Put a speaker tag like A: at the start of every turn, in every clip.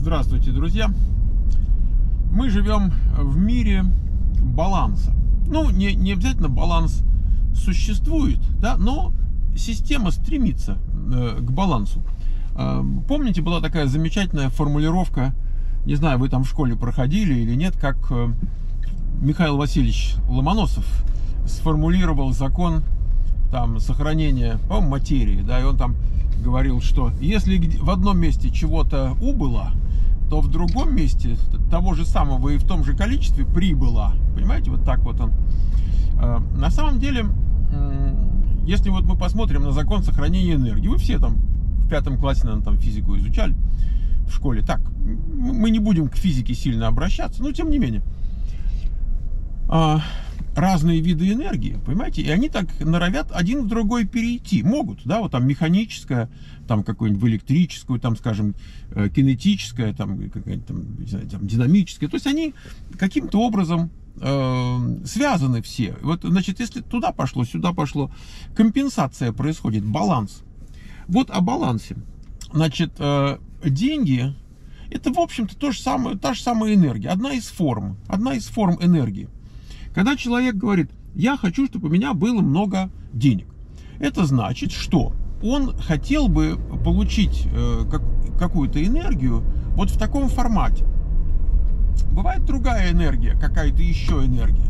A: Здравствуйте, друзья! Мы живем в мире баланса. Ну, не, не обязательно баланс существует, да, но система стремится э, к балансу. Э, помните, была такая замечательная формулировка, не знаю, вы там в школе проходили или нет, как э, Михаил Васильевич Ломоносов сформулировал закон там сохранения, по материи, да, и он там говорил, что если в одном месте чего-то убыло, то в другом месте того же самого и в том же количестве прибыло. Понимаете, вот так вот он. А, на самом деле, если вот мы посмотрим на закон сохранения энергии, вы все там в пятом классе, наверное, там физику изучали в школе. Так, мы не будем к физике сильно обращаться, но тем не менее. Разные виды энергии, понимаете, и они так норовят один в другой перейти. Могут, да, вот там механическая, там какую-нибудь в электрическую, там, скажем, э, кинетическая, там, там, знаю, там динамическая. То есть они каким-то образом э, связаны все. Вот, значит, если туда пошло, сюда пошло, компенсация происходит, баланс. Вот о балансе. Значит, э, деньги это, в общем-то, то же самое, та же самая энергия, одна из форм, одна из форм энергии. Когда человек говорит, я хочу, чтобы у меня было много денег, это значит, что он хотел бы получить э, как, какую-то энергию вот в таком формате. Бывает другая энергия, какая-то еще энергия.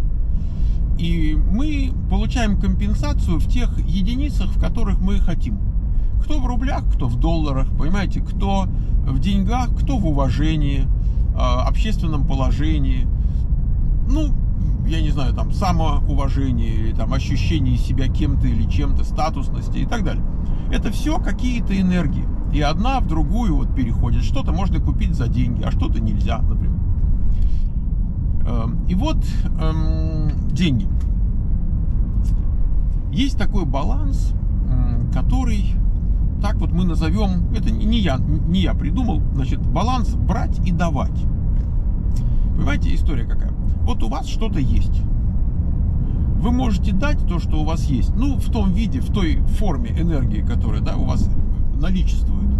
A: И мы получаем компенсацию в тех единицах, в которых мы хотим. Кто в рублях, кто в долларах, понимаете, кто в деньгах, кто в уважении, э, общественном положении. Ну, я не знаю, там, самоуважение или там ощущение себя кем-то или чем-то, статусности и так далее. Это все какие-то энергии. И одна в другую вот переходит. Что-то можно купить за деньги, а что-то нельзя, например. Эм, и вот эм, деньги. Есть такой баланс, который так вот мы назовем, это не я, не я придумал, значит, баланс брать и давать. Понимаете, история какая? Вот у вас что-то есть. Вы можете дать то, что у вас есть, ну, в том виде, в той форме энергии, которая да, у вас наличествует,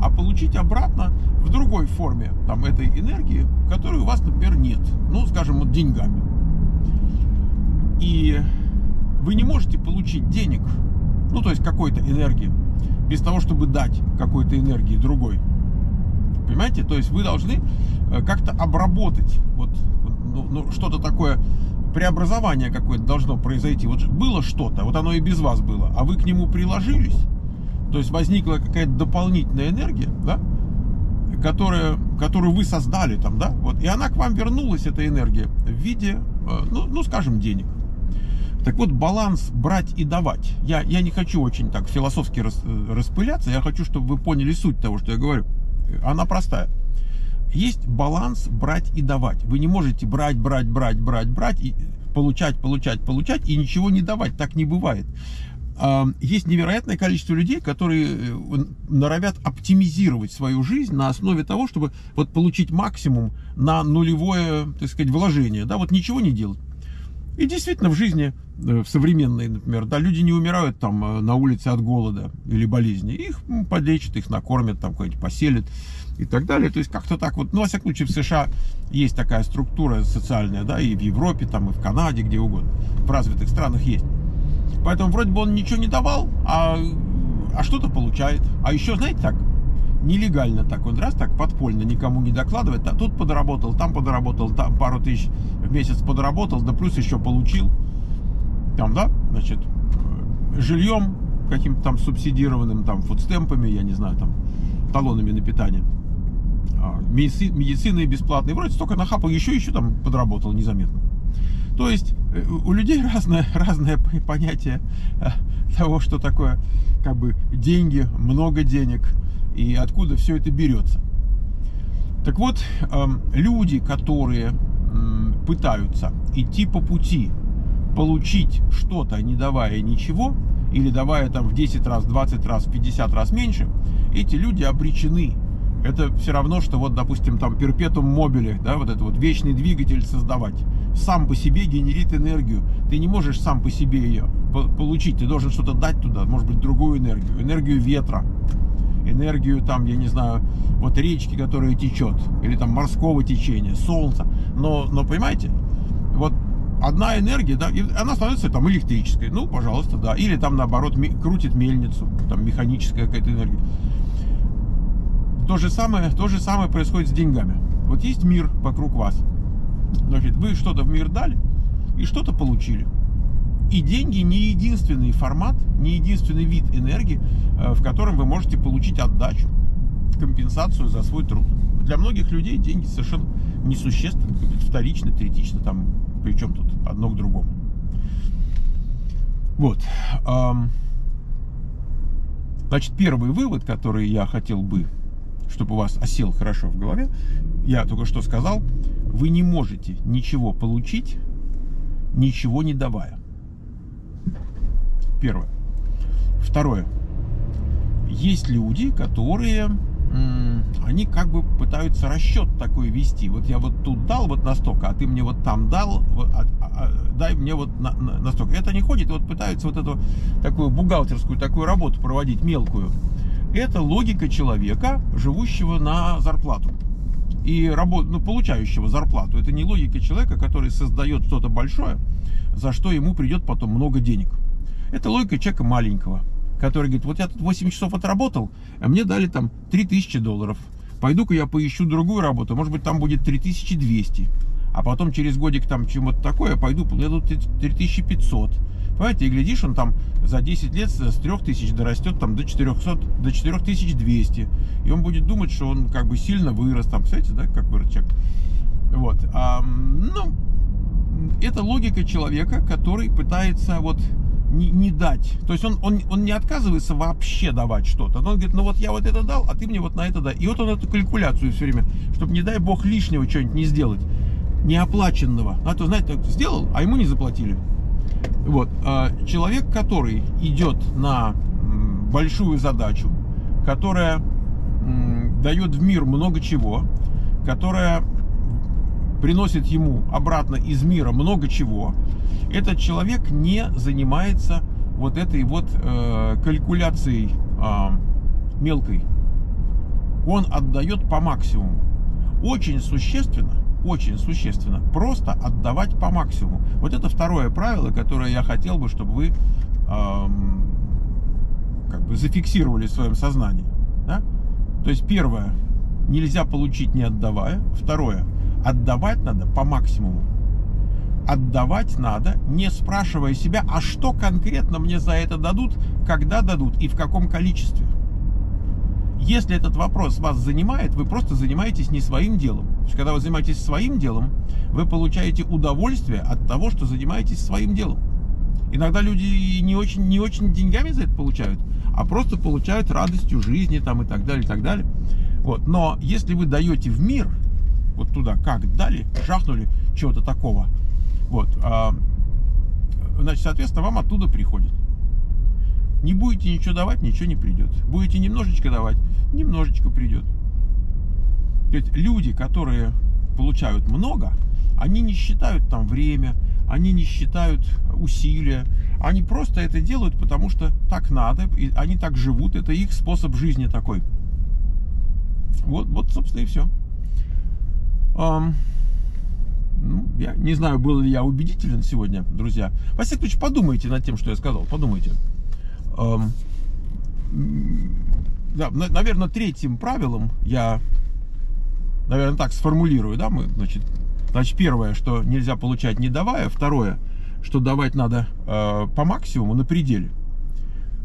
A: а получить обратно в другой форме там, этой энергии, которой у вас, например, нет. Ну, скажем, вот деньгами. И вы не можете получить денег, ну, то есть какой-то энергии, без того, чтобы дать какой-то энергии другой. Понимаете? То есть вы должны э, как-то обработать вот ну, ну, что-то такое, преобразование какое-то должно произойти. Вот было что-то, вот оно и без вас было, а вы к нему приложились, то есть возникла какая-то дополнительная энергия, да, которая, которую вы создали там, да, вот, и она к вам вернулась, эта энергия, в виде, э, ну, ну скажем, денег. Так вот, баланс брать и давать. Я, я не хочу очень так философски э, распыляться, я хочу, чтобы вы поняли суть того, что я говорю. Она простая есть баланс брать и давать. Вы не можете брать, брать, брать, брать, брать и получать, получать, получать и ничего не давать. Так не бывает. Есть невероятное количество людей, которые э, норовят оптимизировать свою жизнь на основе того, чтобы вот получить максимум на нулевое, так сказать, вложение. Да, вот ничего не делать. И действительно в жизни, э, в современной, например, да, люди не умирают там э, на улице от голода или болезни. Их подлечат, их накормят, там куда-нибудь поселят и так далее. То есть как-то так вот, ну, во всяком случае, в США есть такая структура социальная, да, и в Европе, там, и в Канаде, где угодно. В развитых странах есть. Поэтому вроде бы он ничего не давал, а, а что-то получает. А еще, знаете, так, нелегально так он раз так подпольно никому не докладывает, а тут подработал, там подработал, там пару тысяч в месяц подработал, да плюс еще получил, там, да, значит, жильем каким-то там субсидированным, там, фудстемпами, я не знаю, там, талонами на питание, медицины бесплатной, вроде столько нахапал, еще, еще там подработал незаметно. То есть э, у людей разное, разное понятие э, того, что такое как бы деньги, много денег, и откуда все это берется. Так вот, эм, люди, которые пытаются идти по пути, получить что-то, не давая ничего, или давая там в 10 раз, 20 раз, 50 раз меньше, эти люди обречены. Это все равно, что вот, допустим, там перпетум мобили, да, вот это вот вечный двигатель создавать. Сам по себе генерит энергию. Ты не можешь сам по себе ее получить. Ты должен что-то дать туда, может быть, другую энергию. Энергию ветра, энергию там, я не знаю, вот речки, которая течет, или там морского течения, солнца. Но, но понимаете, вот одна энергия, да, она становится там электрической, ну, пожалуйста, да, или там наоборот крутит мельницу, там механическая какая-то энергия. То же самое, то же самое происходит с деньгами. Вот есть мир вокруг вас. Значит, вы что-то в мир дали и что-то получили. И деньги не единственный формат, не единственный вид энергии, э, в котором вы можете получить отдачу, компенсацию за свой труд. Для многих людей деньги совершенно несущественны, вторично, третично, там, причем тут одно к другому. Вот. Значит, первый вывод, который я хотел бы, чтобы у вас осел хорошо в голове, я только что сказал, вы не можете ничего получить, ничего не давая. Первое. Второе. Есть люди, которые они как бы пытаются расчет такой вести. Вот я вот тут дал вот настолько, а ты мне вот там дал, вот, а, а, а, дай мне вот на, на, настолько. Это не ходит, вот пытаются вот эту такую бухгалтерскую такую работу проводить мелкую. Это логика человека, живущего на зарплату и работ, ну, получающего зарплату. Это не логика человека, который создает что-то большое, за что ему придет потом много денег. Это логика человека маленького, который говорит, вот я тут 8 часов отработал, а мне дали там 3000 долларов. Пойду-ка я поищу другую работу, может быть там будет 3200. А потом через годик там чему-то такое, пойду, мне тут 3500. Понимаете, и глядишь, он там за 10 лет с 3000 дорастет там до 400, до 4200. И он будет думать, что он как бы сильно вырос. Там, кстати, да, как вырос человек. Вот. А, ну, это логика человека, который пытается вот не, не дать. То есть он, он, он не отказывается вообще давать что-то. Но он говорит, ну вот я вот это дал, а ты мне вот на это дай. И вот он эту калькуляцию все время, чтобы, не дай бог, лишнего что-нибудь не сделать. Неоплаченного. А то, знаете, сделал, а ему не заплатили. Вот. А человек, который идет на большую задачу, которая дает в мир много чего, которая приносит ему обратно из мира много чего, этот человек не занимается вот этой вот э, калькуляцией э, мелкой. Он отдает по максимуму. Очень существенно, очень существенно просто отдавать по максимуму. Вот это второе правило, которое я хотел бы, чтобы вы э, как бы зафиксировали в своем сознании. Да? То есть первое, нельзя получить не отдавая. Второе, отдавать надо по максимуму. Отдавать надо, не спрашивая себя, а что конкретно мне за это дадут, когда дадут и в каком количестве. Если этот вопрос вас занимает, вы просто занимаетесь не своим делом. То есть, когда вы занимаетесь своим делом, вы получаете удовольствие от того, что занимаетесь своим делом. Иногда люди не очень, не очень деньгами за это получают, а просто получают радостью жизни там, и так далее, и так далее. Вот. Но если вы даете в мир, вот туда, как дали, жахнули чего-то такого, вот, а, значит, соответственно, вам оттуда приходит. Не будете ничего давать, ничего не придет. Будете немножечко давать, немножечко придет. То есть люди, которые получают много, они не считают там время, они не считают усилия, они просто это делают, потому что так надо, и они так живут, это их способ жизни такой. Вот, вот собственно, и все. Um, ну, я не знаю, был ли я убедителен сегодня, друзья. Во всяком случае, подумайте над тем, что я сказал. Подумайте. Um, да, наверное, третьим правилом я, наверное, так сформулирую, да, мы, значит, значит, первое, что нельзя получать не давая, второе, что давать надо э, по максимуму на пределе.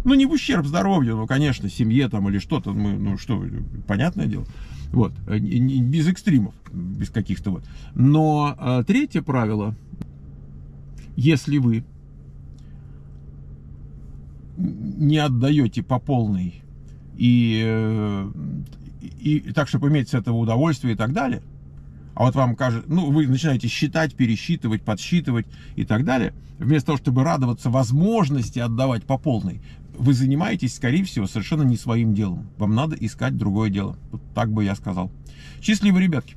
A: Ну, не в ущерб здоровью, ну, конечно, семье там или что-то, мы, ну, что, понятное дело. Вот, э, без экстримов, без каких-то вот. Но э, третье правило, если вы не отдаете по полной и, э, и, и так, чтобы иметь с этого удовольствие и так далее, а вот вам кажется, ну, вы начинаете считать, пересчитывать, подсчитывать и так далее, вместо того, чтобы радоваться возможности отдавать по полной, вы занимаетесь, скорее всего, совершенно не своим делом. Вам надо искать другое дело. Вот так бы я сказал. Счастливо, ребятки.